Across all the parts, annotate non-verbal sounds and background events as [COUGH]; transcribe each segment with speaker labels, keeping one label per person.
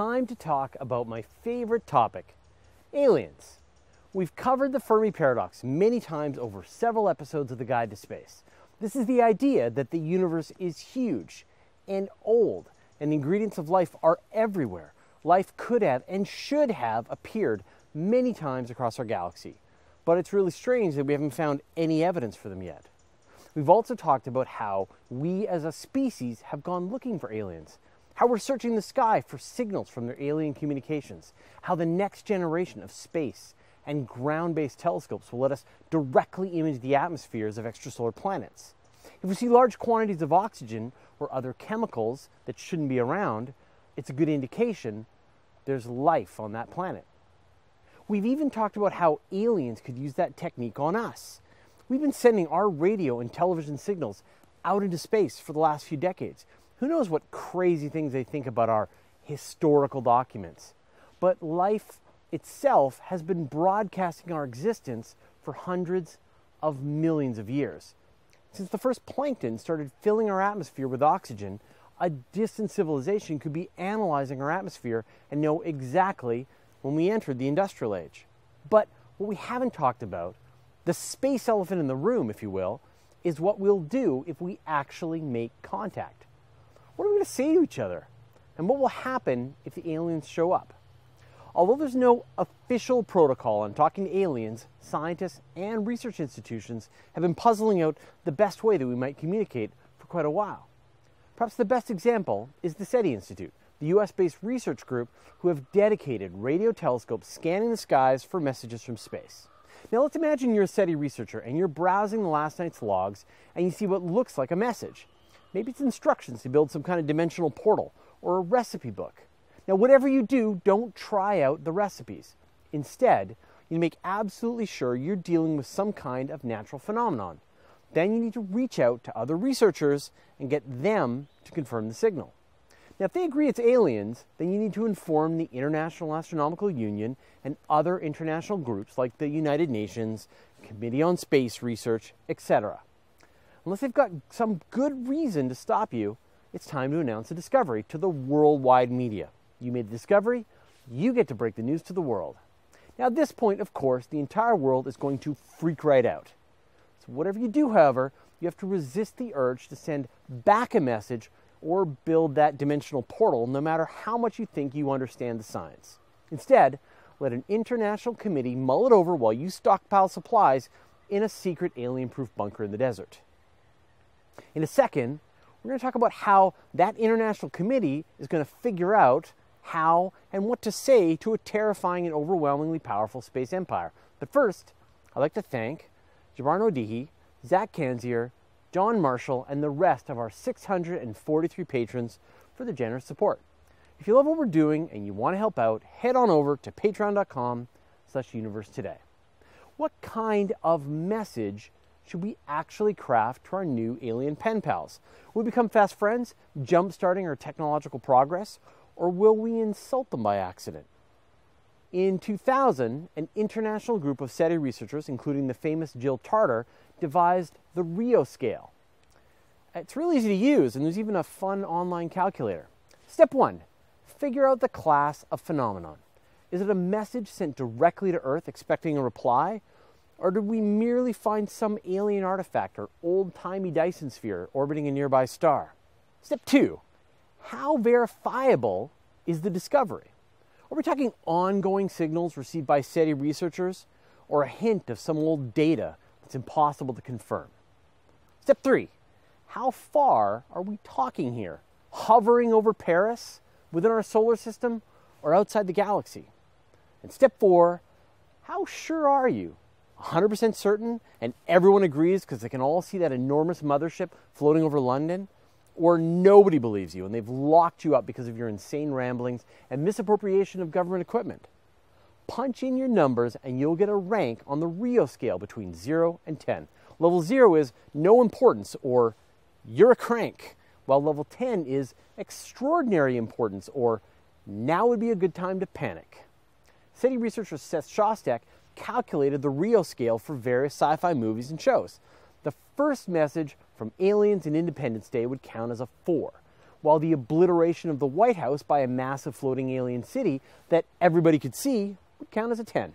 Speaker 1: time to talk about my favorite topic aliens. We've covered the Fermi paradox many times over several episodes of The Guide to Space. This is the idea that the universe is huge and old, and the ingredients of life are everywhere. Life could have and should have appeared many times across our galaxy, but it's really strange that we haven't found any evidence for them yet. We've also talked about how we as a species have gone looking for aliens, how we're searching the sky for signals from their alien communications, how the next generation of space and ground based telescopes will let us directly image the atmospheres of extrasolar planets. If we see large quantities of oxygen or other chemicals that shouldn't be around, it's a good indication there's life on that planet. We've even talked about how aliens could use that technique on us We've been sending our radio and television signals out into space for the last few decades. Who knows what crazy things they think about our historical documents? But life itself has been broadcasting our existence for hundreds of millions of years. Since the first plankton started filling our atmosphere with oxygen, a distant civilization could be analyzing our atmosphere and know exactly when we entered the industrial age. But what we haven't talked about the space elephant in the room, if you will, is what we'll do if we actually make contact. What are we going to say to each other? And what will happen if the aliens show up? Although there's no official protocol on talking to aliens, scientists and research institutions have been puzzling out the best way that we might communicate for quite a while. Perhaps the best example is the SETI Institute, the US based research group who have dedicated radio telescopes scanning the skies for messages from space. Now let's imagine you're a SETI researcher and you're browsing the last night's logs and you see what looks like a message. Maybe it's instructions to build some kind of dimensional portal or a recipe book. Now, whatever you do, don't try out the recipes. Instead, you make absolutely sure you're dealing with some kind of natural phenomenon. Then you need to reach out to other researchers and get them to confirm the signal. Now, if they agree it's aliens, then you need to inform the International Astronomical Union and other international groups like the United Nations, Committee on Space Research, etc. Unless they've got some good reason to stop you, it's time to announce a discovery to the worldwide media. You made the discovery, you get to break the news to the world. Now, at this point, of course, the entire world is going to freak right out. So, whatever you do, however, you have to resist the urge to send back a message or build that dimensional portal no matter how much you think you understand the science. Instead, let an international committee mull it over while you stockpile supplies in a secret alien proof bunker in the desert. In a second, we're going to talk about how that international committee is going to figure out how and what to say to a terrifying and overwhelmingly powerful space empire. But first, I'd like to thank Jabbar Odihi, Zach Kanzier, John Marshall, and the rest of our 643 patrons for their generous support. If you love what we're doing and you want to help out, head on over to patreon.com slash universe today. What kind of message should we actually craft to our new alien pen pals? Will we become fast friends, jump-starting our technological progress, or will we insult them by accident? In 2000, an international group of SETI researchers, including the famous Jill Tarter, devised the Rio scale. It's really easy to use, and there's even a fun online calculator. Step one figure out the class of phenomenon. Is it a message sent directly to Earth expecting a reply? Or did we merely find some alien artifact or old timey Dyson sphere orbiting a nearby star? Step two how verifiable is the discovery? Are we talking ongoing signals received by SETI researchers or a hint of some old data that's impossible to confirm. Step three, how far are we talking here? Hovering over Paris, within our solar system, or outside the galaxy? And step four, how sure are you? 100% certain and everyone agrees because they can all see that enormous mothership floating over London? Or nobody believes you and they've locked you up because of your insane ramblings and misappropriation of government equipment? punch in your numbers and you'll get a rank on the Rio scale between 0 and 10. Level 0 is no importance or you're a crank, while level 10 is extraordinary importance or now would be a good time to panic. SETI researcher Seth Shostak calculated the Rio scale for various sci fi movies and shows. The first message from Aliens and Independence Day would count as a 4, while the obliteration of the White House by a massive floating alien city that everybody could see would count as a 10.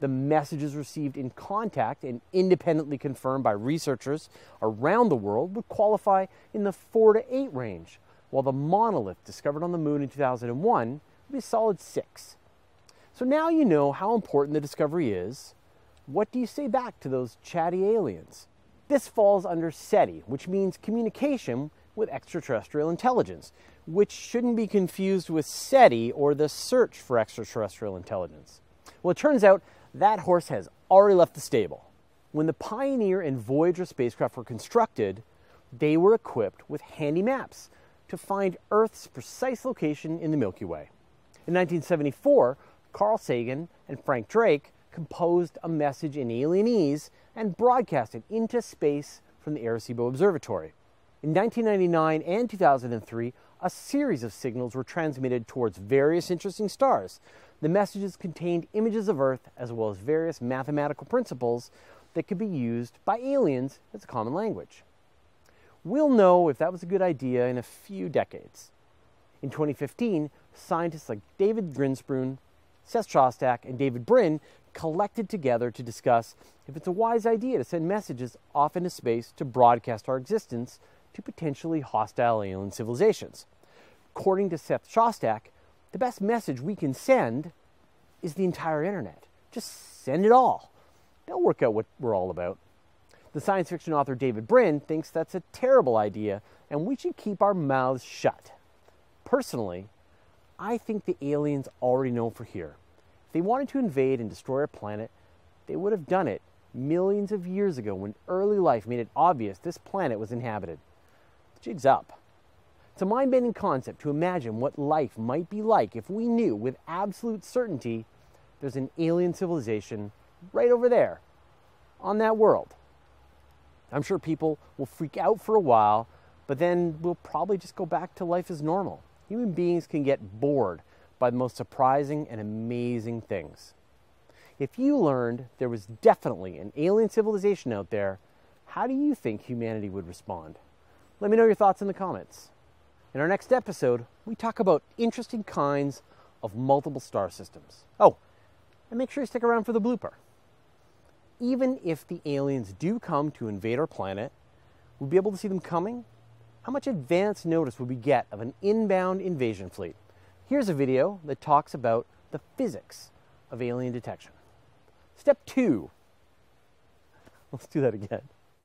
Speaker 1: The messages received in contact and independently confirmed by researchers around the world would qualify in the 4 to 8 range, while the monolith discovered on the moon in 2001 would be a solid 6. So now you know how important the discovery is. What do you say back to those chatty aliens? This falls under CETI, which means communication with extraterrestrial intelligence, which shouldn't be confused with SETI or the search for extraterrestrial intelligence. Well, it turns out that horse has already left the stable. When the Pioneer and Voyager spacecraft were constructed, they were equipped with handy maps to find Earth's precise location in the Milky Way. In 1974, Carl Sagan and Frank Drake composed a message in alienese and broadcast it into space from the Arecibo Observatory. In 1999 and 2003, a series of signals were transmitted towards various interesting stars. The messages contained images of Earth as well as various mathematical principles that could be used by aliens as a common language. We'll know if that was a good idea in a few decades. In 2015, scientists like David Grinspoon, Seth Shostak, and David Brin collected together to discuss if it's a wise idea to send messages off into space to broadcast our existence to potentially hostile alien civilizations. According to Seth Shostak, the best message we can send is the entire internet. Just send it all. They'll work out what we're all about. The science fiction author David Brin thinks that's a terrible idea and we should keep our mouths shut. Personally, I think the aliens already know for here. If they wanted to invade and destroy our planet, they would have done it millions of years ago when early life made it obvious this planet was inhabited. Jig's up. It's a mind bending concept to imagine what life might be like if we knew with absolute certainty there's an alien civilization right over there on that world. I'm sure people will freak out for a while, but then we'll probably just go back to life as normal. Human beings can get bored by the most surprising and amazing things. If you learned there was definitely an alien civilization out there, how do you think humanity would respond? Let me know your thoughts in the comments. In our next episode, we talk about interesting kinds of multiple star systems. Oh, and make sure you stick around for the blooper. Even if the aliens do come to invade our planet, we'll be able to see them coming. How much advance notice would we get of an inbound invasion fleet? Here's a video that talks about the physics of alien detection. Step two. [LAUGHS] Let's do that again.